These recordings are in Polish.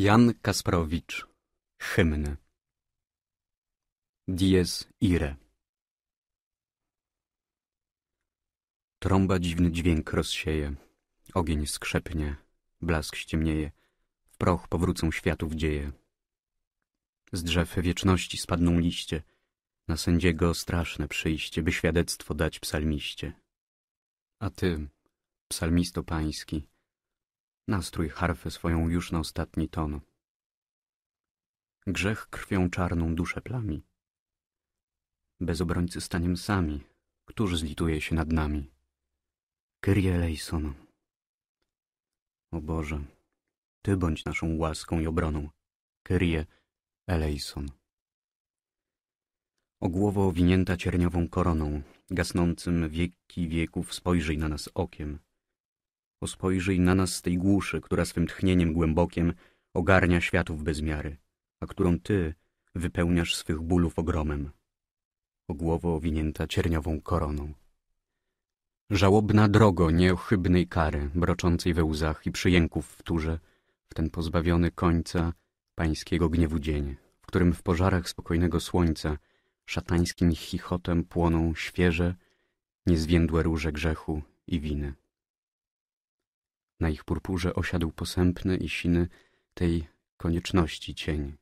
Jan Kasprowicz Hymny. Dies ire. Trąba dziwny dźwięk rozsieje, ogień skrzepnie, blask ściemnieje, w proch powrócą światów dzieje. Z drzew wieczności spadną liście, na sędziego straszne przyjście, by świadectwo dać psalmiście. A ty, psalmisto pański, Nastrój harfę swoją już na ostatni ton. Grzech krwią czarną duszę plami. Bez obrońcy staniem sami, któż zlituje się nad nami? Kyrie eleison. O Boże, Ty bądź naszą łaską i obroną. Kyrie eleison. O głowo owinięta cierniową koroną, gasnącym wieki wieków spojrzyj na nas okiem o spojrzyj na nas z tej głuszy, która swym tchnieniem głębokiem ogarnia światów bez miary, a którą Ty wypełniasz swych bólów ogromem, o głowo owinięta cierniową koroną. Żałobna drogo nieochybnej kary, broczącej we łzach i przyjęków w turze, w ten pozbawiony końca pańskiego gniewu dzień, w którym w pożarach spokojnego słońca szatańskim chichotem płoną świeże, niezwiędłe róże grzechu i winy. Na ich purpurze osiadł posępny i siny tej konieczności cień,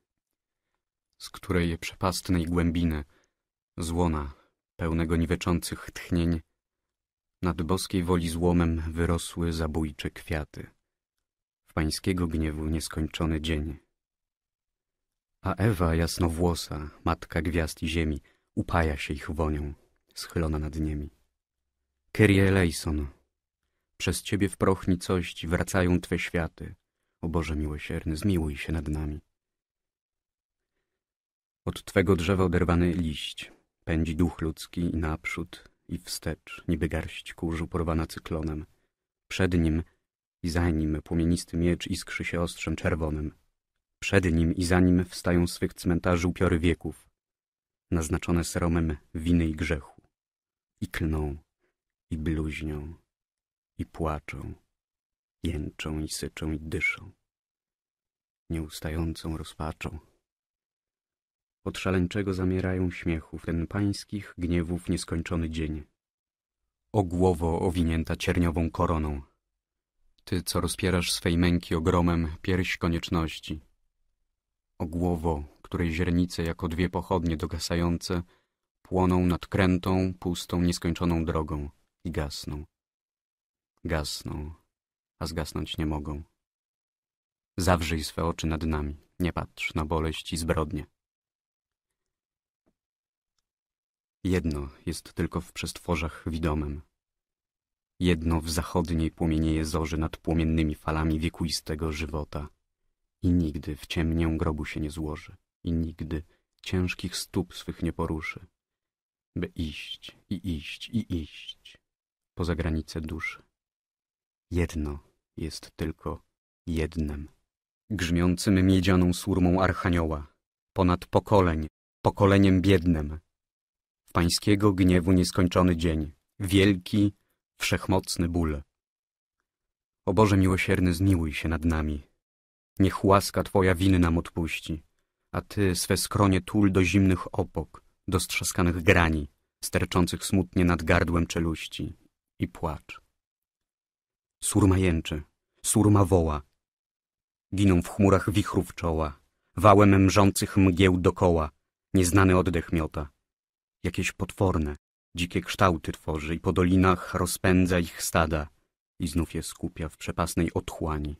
z której przepastnej głębiny, złona, pełnego niweczących tchnień, nad boskiej woli złomem wyrosły zabójcze kwiaty. W pańskiego gniewu nieskończony dzień. A Ewa jasnowłosa, matka gwiazd i ziemi, upaja się ich wonią, schylona nad niemi. Kyrie eleison, przez Ciebie w proch nicości wracają Twe światy. O Boże miłosierny, zmiłuj się nad nami. Od Twego drzewa oderwany liść pędzi duch ludzki i naprzód i wstecz, niby garść kurzu porwana cyklonem. Przed nim i za nim płomienisty miecz iskrzy się ostrzem czerwonym. Przed nim i za nim wstają swych cmentarzy upiory wieków, naznaczone seromem winy i grzechu. I klną, i bluźnią, i płaczą, jęczą i syczą i dyszą, nieustającą rozpaczą. Od szaleńczego zamierają śmiechu w ten pańskich gniewów nieskończony dzień. O głowo owinięta cierniową koroną, ty, co rozpierasz swej męki ogromem pierś konieczności. O głowo, której źrenice jako dwie pochodnie dogasające płoną nad krętą, pustą, nieskończoną drogą i gasną gasną, a zgasnąć nie mogą. Zawrzyj swe oczy nad nami, nie patrz na boleść i zbrodnie. Jedno jest tylko w przestworzach widomem. Jedno w zachodniej płomienieje zorzy nad płomiennymi falami wiekuistego żywota. I nigdy w ciemnię grobu się nie złoży. I nigdy ciężkich stóp swych nie poruszy. By iść i iść i iść poza granice duszy. Jedno jest tylko jednem. Grzmiącym miedzianą surmą archanioła, ponad pokoleń, pokoleniem biednym. W pańskiego gniewu nieskończony dzień, wielki, wszechmocny ból. O Boże miłosierny, zmiłuj się nad nami. Niech łaska Twoja winy nam odpuści, a Ty swe skronie tul do zimnych opok, do strzaskanych grani, sterczących smutnie nad gardłem czeluści i płacz. Surma jęczy, surma woła. Giną w chmurach wichrów czoła, wałem mrzących mgieł dokoła, nieznany oddech miota. Jakieś potworne, dzikie kształty tworzy i po dolinach rozpędza ich stada i znów je skupia w przepasnej otchłani.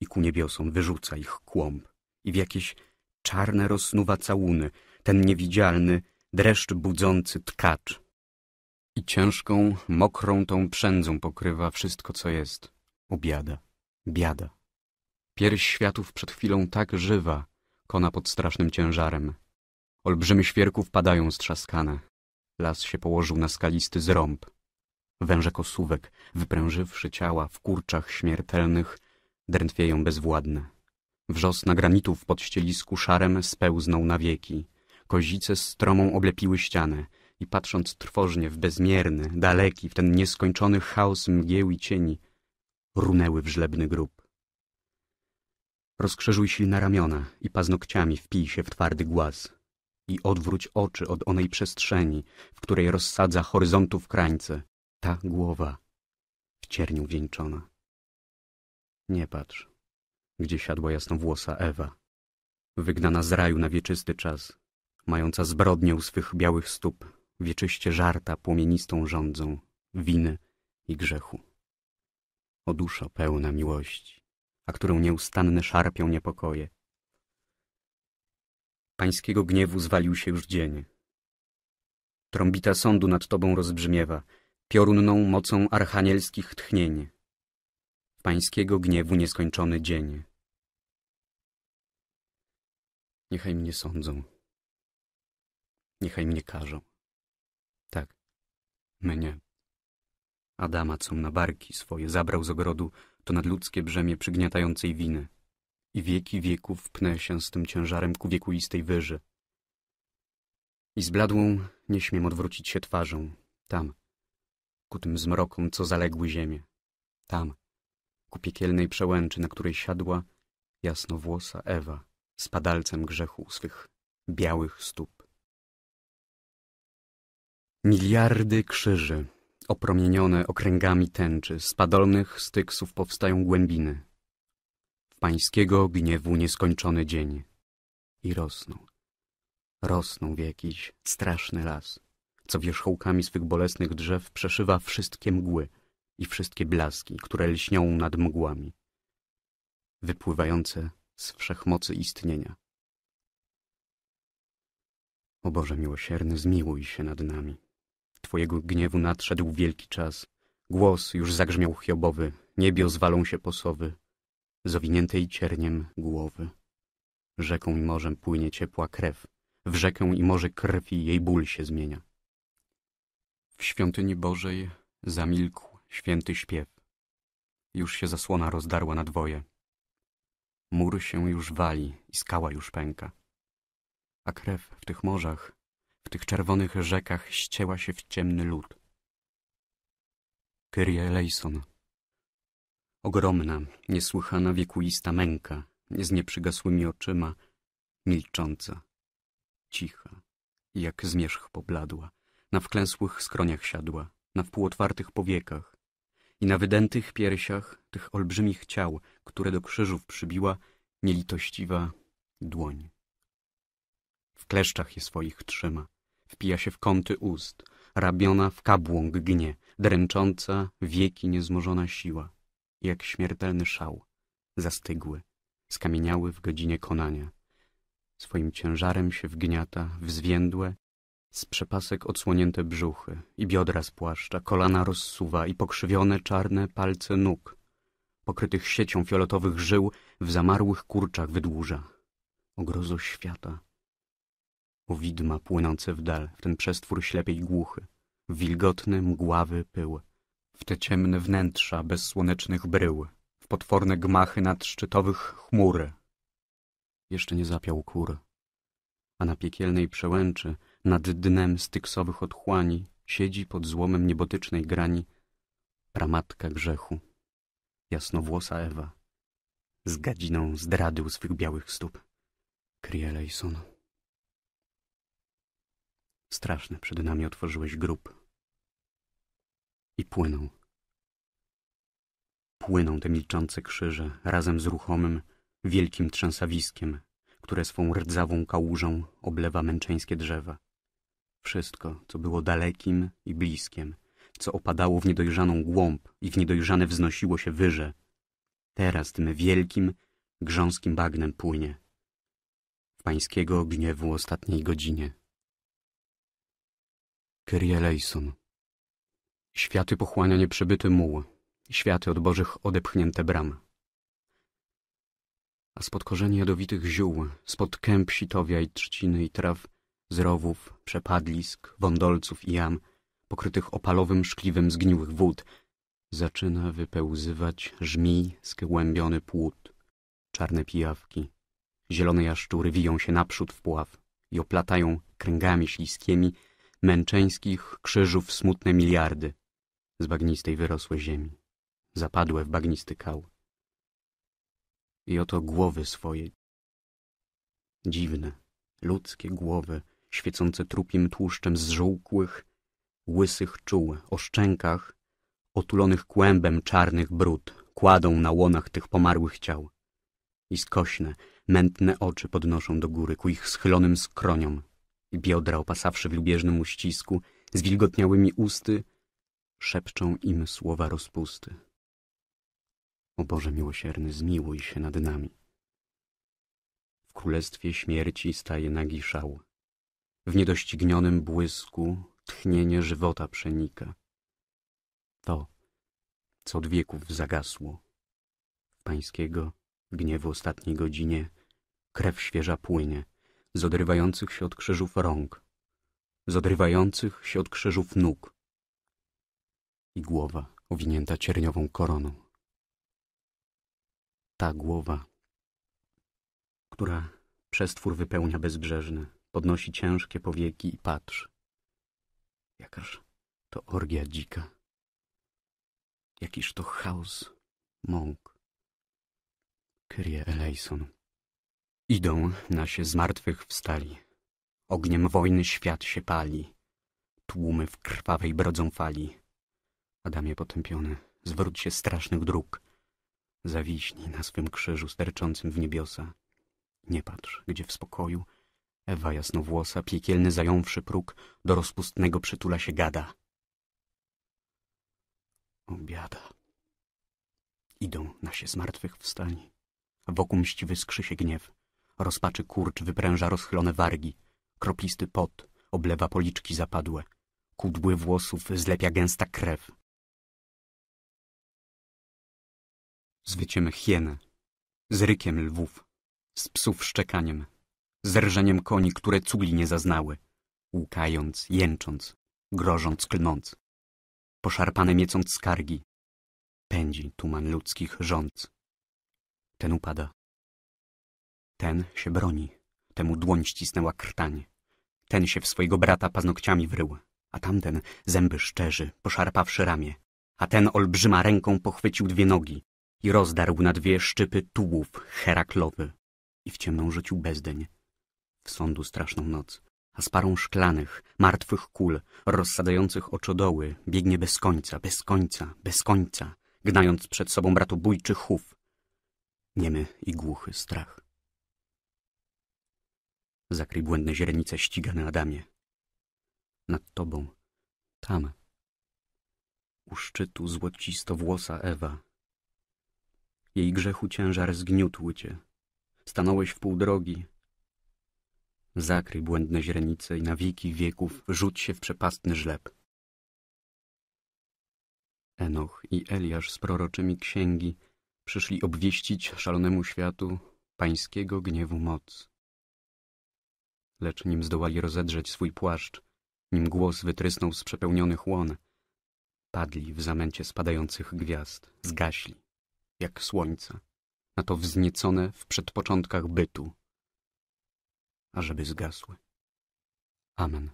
I ku niebiosom wyrzuca ich kłąb i w jakieś czarne rozsnuwa całuny, ten niewidzialny, dreszcz budzący tkacz, i ciężką, mokrą tą przędzą pokrywa wszystko, co jest. O biada. Pierś światów przed chwilą tak żywa, kona pod strasznym ciężarem. Olbrzymy świerków padają strzaskane. Las się położył na skalisty zrąb. Węże kosówek, wyprężywszy ciała w kurczach śmiertelnych, drętwieją bezwładne. Wrzosna granitów pod ścielisku szarem spełznął na wieki. Kozice stromą oblepiły ścianę i patrząc trwożnie w bezmierny, daleki, w ten nieskończony chaos mgieł i cieni, runęły w żlebny grób. Rozkrzyżuj silne ramiona i paznokciami wpij się w twardy głaz i odwróć oczy od onej przestrzeni, w której rozsadza horyzontów krańce ta głowa w cierniu wieńczona. Nie patrz, gdzie siadła jasnowłosa Ewa, wygnana z raju na wieczysty czas, mająca zbrodnię u swych białych stóp, wieczyście żarta płomienistą rządzą, winy i grzechu. O duszo pełna miłości, a którą nieustanne szarpią niepokoje. Pańskiego gniewu zwalił się już dzień. Trąbita sądu nad tobą rozbrzmiewa, piorunną mocą archanielskich tchnień. Pańskiego gniewu nieskończony dzień. Niechaj mnie sądzą. Niechaj mnie karzą. Mnie. Adama, co na barki swoje zabrał z ogrodu to nadludzkie brzemię przygniatającej winy i wieki wieków pnę się z tym ciężarem ku wiekuistej wyży. I z bladłą nie śmiem odwrócić się twarzą, tam, ku tym zmrokom, co zaległy ziemię, tam, ku piekielnej przełęczy, na której siadła jasnowłosa Ewa z padalcem grzechu swych białych stóp. Miliardy krzyży, opromienione okręgami tęczy, z padolnych styksów powstają głębiny. W pańskiego gniewu nieskończony dzień. I rosną, rosną w jakiś straszny las, co wierzchołkami swych bolesnych drzew przeszywa wszystkie mgły i wszystkie blaski, które lśnią nad mgłami, wypływające z wszechmocy istnienia. O Boże miłosierny, zmiłuj się nad nami. Twojego gniewu nadszedł wielki czas. Głos już zagrzmiał Hiobowy, niebios walą się posowy, z owiniętej cierniem głowy. Rzeką i morzem płynie ciepła krew, w rzekę i morze krwi jej ból się zmienia. W świątyni Bożej zamilkł święty śpiew. Już się zasłona rozdarła na dwoje. Mur się już wali i skała już pęka. A krew w tych morzach tych czerwonych rzekach ścięła się w ciemny lód. Kyrie eleison. Ogromna, niesłychana wiekuista męka, z nieprzygasłymi oczyma, milcząca, cicha, jak zmierzch pobladła, na wklęsłych skroniach siadła, na wpółotwartych powiekach i na wydętych piersiach tych olbrzymich ciał, które do krzyżów przybiła nielitościwa dłoń. W kleszczach je swoich trzyma, wpija się w kąty ust, rabiona w kabłąk gnie, dręcząca wieki niezmożona siła, jak śmiertelny szał, zastygły, skamieniały w godzinie konania. Swoim ciężarem się wgniata w zwiędłe, z przepasek odsłonięte brzuchy i biodra spłaszcza, kolana rozsuwa i pokrzywione czarne palce nóg, pokrytych siecią fioletowych żył w zamarłych kurczach wydłuża. Ogrozo świata, o widma płynące w dal, w ten przestwór ślepej głuchy, w wilgotny, mgławy pył, w te ciemne wnętrza bez słonecznych brył, w potworne gmachy nadszczytowych chmur. Jeszcze nie zapiał kur, a na piekielnej przełęczy, nad dnem styksowych otchłani, siedzi pod złomem niebotycznej grani pramatka grzechu, jasnowłosa Ewa, z gadziną zdrady u swych białych stóp. Krielejson. Straszny przed nami otworzyłeś grób. I płyną. Płyną te milczące krzyże razem z ruchomym, wielkim trzęsawiskiem, które swą rdzawą kałużą oblewa męczeńskie drzewa. Wszystko, co było dalekim i bliskiem, co opadało w niedojrzaną głąb i w niedojrzane wznosiło się wyże, teraz tym wielkim, grząskim bagnem płynie. W pańskiego gniewu ostatniej godzinie. Kyrie eleison. Światy pochłania nieprzebyty muł, światy od bożych odepchnięte bram. A spod korzeni jadowitych ziół, spod kęp sitowia i trzciny i traw, z rowów, przepadlisk, wądolców i jam, pokrytych opalowym szkliwem zgniłych wód, zaczyna wypełzywać żmij skłębiony płód, czarne pijawki, zielone jaszczury wiją się naprzód w pław i oplatają kręgami śliskimi męczeńskich krzyżów smutne miliardy z bagnistej wyrosłe ziemi, zapadłe w bagnisty kał. I oto głowy swoje. Dziwne, ludzkie głowy, świecące trupim tłuszczem zżółkłych, łysych czuł, o szczękach, otulonych kłębem czarnych brud, kładą na łonach tych pomarłych ciał. I skośne, mętne oczy podnoszą do góry ku ich schylonym skroniom biodra opasawszy w lubieżnym uścisku, z wilgotniałymi usty, szepczą im słowa rozpusty. O Boże miłosierny, zmiłuj się nad nami. W królestwie śmierci staje nagi szał. W niedoścignionym błysku tchnienie żywota przenika. To, co od wieków zagasło. Pańskiego gniewu ostatniej godzinie krew świeża płynie z odrywających się od krzyżów rąk, z odrywających się od krzyżów nóg i głowa owinięta cierniową koroną. Ta głowa, która przestwór wypełnia bezbrzeżny, podnosi ciężkie powieki i patrzy. Jakaż to orgia dzika. Jakiż to chaos mąk. Kyrie eleison. Idą nasie z martwych wstali. Ogniem wojny świat się pali. Tłumy w krwawej brodzą fali. Adamie potępiony, zwróć się strasznych dróg. Zawiśnij na swym krzyżu sterczącym w niebiosa. Nie patrz, gdzie w spokoju Ewa jasnowłosa, piekielny zająwszy próg, do rozpustnego przytula się gada. O biada. Idą nasie z martwych wstani. Wokół mściwy skrzy się gniew. Rozpaczy kurcz wypręża rozchylone wargi. Kroplisty pot oblewa policzki zapadłe. Kudły włosów zlepia gęsta krew. Z wyciem hieny, z rykiem lwów, z psów szczekaniem, z rżeniem koni, które cugli nie zaznały, łkając, jęcząc, grożąc, klnąc, poszarpane miecąc skargi, pędzi tuman ludzkich rządz. Ten upada. Ten się broni, temu dłoń ścisnęła krtań. Ten się w swojego brata paznokciami wrył, a tamten zęby szczerzy, poszarpawszy ramię. A ten olbrzyma ręką pochwycił dwie nogi i rozdarł na dwie szczypy tułów heraklowy i w ciemną rzucił bezdeń. W sądu straszną noc, a z parą szklanych, martwych kul, rozsadzających oczodoły, biegnie bez końca, bez końca, bez końca, gnając przed sobą bratobójczy chów. Niemy i głuchy strach. Zakryj błędne źrenice ścigane Adamie. Nad tobą, tam, u szczytu złocisto włosa Ewa. Jej grzechu ciężar zgniótł cię. Stanąłeś w pół drogi. Zakryj błędne źrenice i na wieki wieków rzuć się w przepastny żleb. Enoch i Eliasz z proroczymi księgi przyszli obwieścić szalonemu światu pańskiego gniewu moc. Lecz nim zdołali rozedrzeć swój płaszcz, nim głos wytrysnął z przepełnionych łon, padli w zamęcie spadających gwiazd, zgaśli, jak słońca, na to wzniecone w przedpoczątkach bytu, ażeby zgasły. Amen.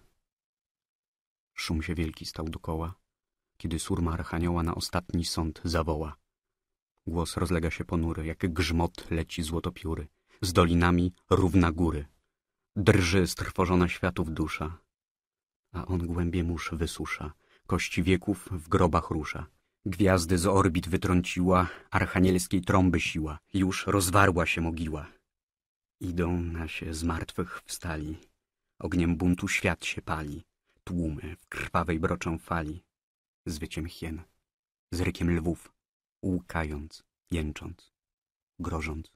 Szum się wielki stał dokoła, kiedy surma archanioła na ostatni sąd zawoła. Głos rozlega się ponury, jak grzmot leci złotopióry, z dolinami równa góry. Drży strwożona światów dusza, a on głębie mórz wysusza, kości wieków w grobach rusza. Gwiazdy z orbit wytrąciła, archanielskiej trąby siła, już rozwarła się mogiła. Idą nasie z martwych wstali, ogniem buntu świat się pali, tłumy w krwawej broczą fali, z wyciem hien, z rykiem lwów, łkając, jęcząc, grożąc,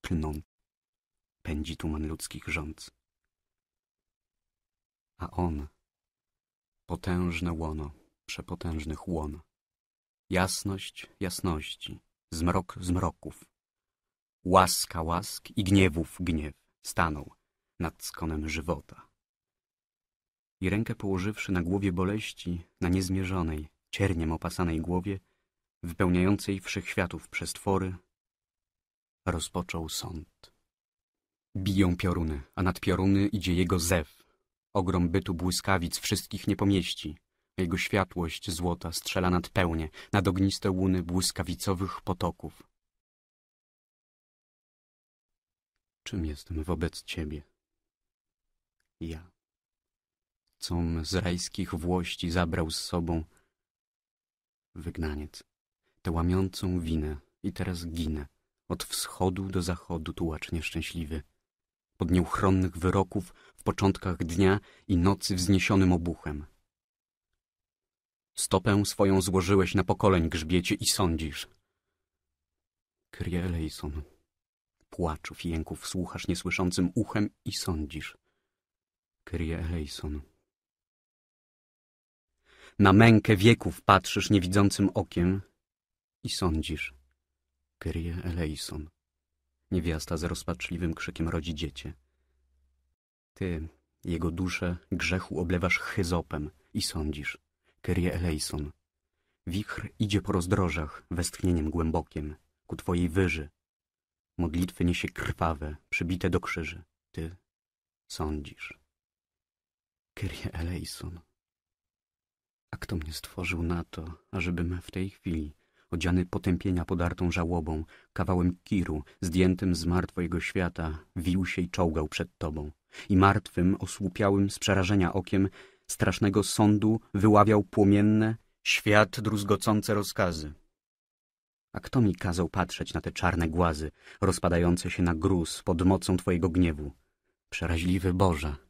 klnąc, pędzi tuman ludzkich rządz. A on, potężne łono, przepotężnych łon, jasność jasności, zmrok zmroków, łaska łask i gniewów gniew stanął nad skonem żywota. I rękę położywszy na głowie boleści, na niezmierzonej, cierniem opasanej głowie, wypełniającej wszechświatów przestwory, rozpoczął sąd. Biją pioruny, a nad pioruny idzie jego zew. Ogrom bytu błyskawic wszystkich nie pomieści. Jego światłość złota strzela nad pełnie, nad ogniste łuny błyskawicowych potoków. Czym jestem wobec ciebie? Ja, com z rajskich włości zabrał z sobą wygnaniec, tę łamiącą winę i teraz ginę, od wschodu do zachodu tułacz nieszczęśliwy, pod nieuchronnych wyroków w początkach dnia i nocy wzniesionym obuchem. Stopę swoją złożyłeś na pokoleń grzbiecie i sądzisz. Kyrie eleison, płaczów i jęków słuchasz niesłyszącym uchem i sądzisz. Kyrie eleison. Na mękę wieków patrzysz niewidzącym okiem i sądzisz. Kyrie eleison. Niewiasta z rozpaczliwym krzykiem rodzi dziecię. Ty, jego duszę grzechu oblewasz chyzopem i sądzisz. Kyrie eleison. Wichr idzie po rozdrożach westchnieniem głębokiem ku twojej wyży. Modlitwy niesie krwawe, przybite do krzyży. Ty sądzisz. Kyrie eleison. A kto mnie stworzył na to, ażebym w tej chwili, odziany potępienia podartą żałobą, kawałem kiru, zdjętym z martwego świata, wił się i czołgał przed tobą. I martwym, osłupiałym z przerażenia okiem, strasznego sądu wyławiał płomienne, świat druzgocące rozkazy. A kto mi kazał patrzeć na te czarne głazy, rozpadające się na gruz pod mocą twojego gniewu? Przeraźliwy Boże!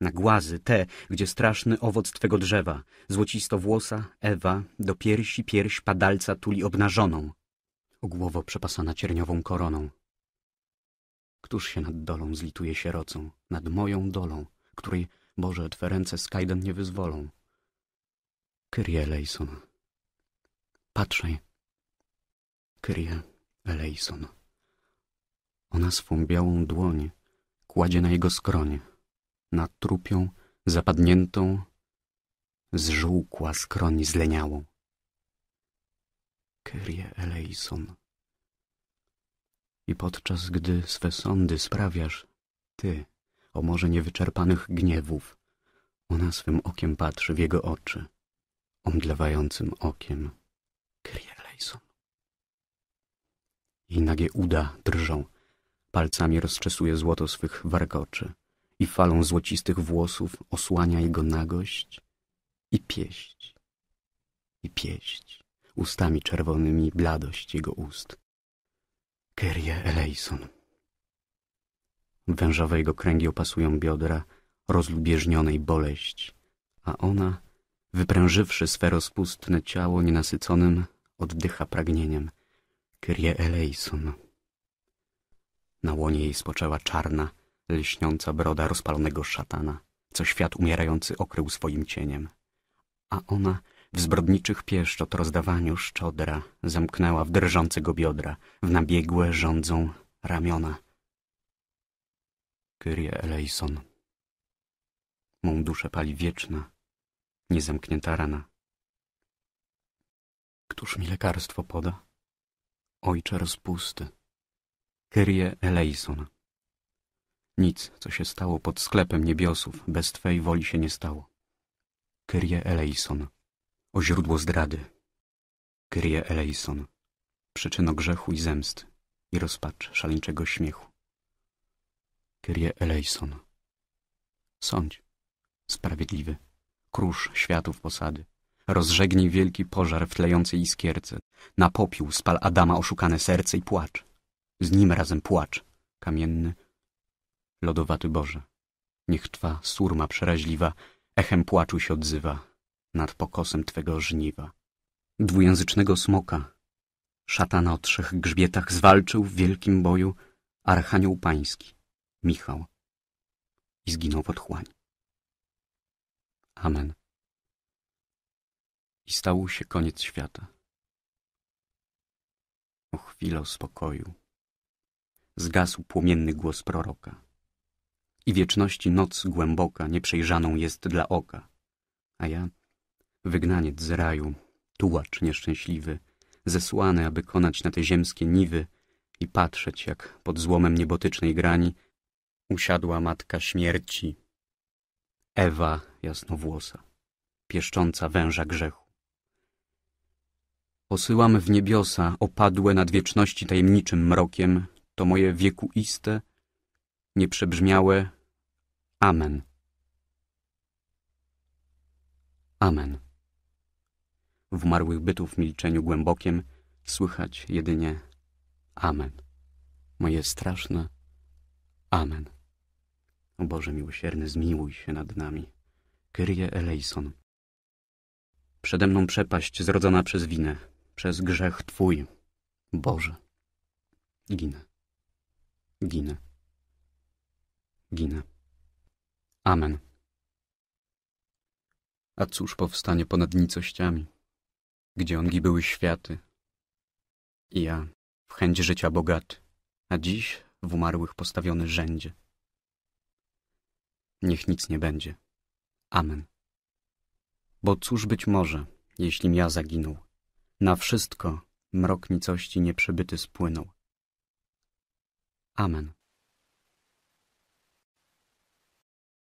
Na głazy te, gdzie straszny owoc twego drzewa, złocisto włosa Ewa, do piersi pierś padalca tuli obnażoną, o głowo przepasana cierniową koroną. Któż się nad dolą zlituje sierocą, nad moją dolą, której, Boże, Twe ręce z nie wyzwolą? Kyrie eleison. Patrzaj. Kyrie eleison. Ona swą białą dłoń kładzie na jego skronie na trupią, zapadniętą, zżółkła skroń zleniałą. Kyrie eleison. I podczas gdy swe sądy sprawiasz, ty, o morze niewyczerpanych gniewów, ona swym okiem patrzy w jego oczy, omdlewającym okiem. Kyrie eleison. Jej nagie uda drżą, palcami rozczesuje złoto swych warkoczy i falą złocistych włosów osłania jego nagość i pieść, i pieść, ustami czerwonymi bladość jego ust. Kyrie eleison. Wężowe jego kręgi opasują biodra rozlubieżnionej boleść, a ona, wyprężywszy swe rozpustne ciało nienasyconym, oddycha pragnieniem. Kyrie eleison. Na łonie jej spoczęła czarna, lśniąca broda rozpalonego szatana, co świat umierający okrył swoim cieniem. A ona w zbrodniczych pieszczot rozdawaniu szczodra zamknęła w drżące biodra, w nabiegłe rządzą ramiona. Kyrie eleison. Mą duszę pali wieczna, niezamknięta rana. Któż mi lekarstwo poda? Ojcze rozpusty. Kyrie eleison. Nic, co się stało pod sklepem niebiosów, bez Twej woli się nie stało. Kyrie eleison, o źródło zdrady. Kyrie eleison, przyczyno grzechu i zemsty i rozpacz szaleńczego śmiechu. Kyrie eleison, sądź, sprawiedliwy, krusz światów posady, rozżegnij wielki pożar w tlejącej iskierce, na popiół spal Adama oszukane serce i płacz. Z nim razem płacz, kamienny, Lodowaty Boże, niech Twa surma przeraźliwa echem płaczu się odzywa nad pokosem Twego żniwa. Dwujęzycznego smoka, szatana o trzech grzbietach zwalczył w wielkim boju Archanioł Pański, Michał i zginął w otchłani. Amen. I stał się koniec świata. O chwilę spokoju. Zgasł płomienny głos proroka i wieczności noc głęboka, nieprzejrzaną jest dla oka. A ja, wygnaniec z raju, tułacz nieszczęśliwy, zesłany, aby konać na te ziemskie niwy i patrzeć, jak pod złomem niebotycznej grani usiadła matka śmierci, Ewa jasnowłosa, pieszcząca węża grzechu. Posyłam w niebiosa, opadłe nad wieczności tajemniczym mrokiem, to moje wiekuiste, nieprzebrzmiałe Amen. Amen. W umarłych bytów milczeniu głębokiem słychać jedynie Amen. Moje straszne Amen. O Boże miłosierny, zmiłuj się nad nami. Kyrie eleison. Przede mną przepaść zrodzona przez winę, przez grzech Twój, Boże. Ginę. Ginę. Ginę. Amen. A cóż powstanie ponad nicościami, gdzie ongi były światy, i ja w chęć życia bogaty, a dziś w umarłych postawiony rzędzie. Niech nic nie będzie. Amen. Bo cóż być może, jeślim ja zaginął, na wszystko mrok nicości nieprzebyty spłynął. Amen.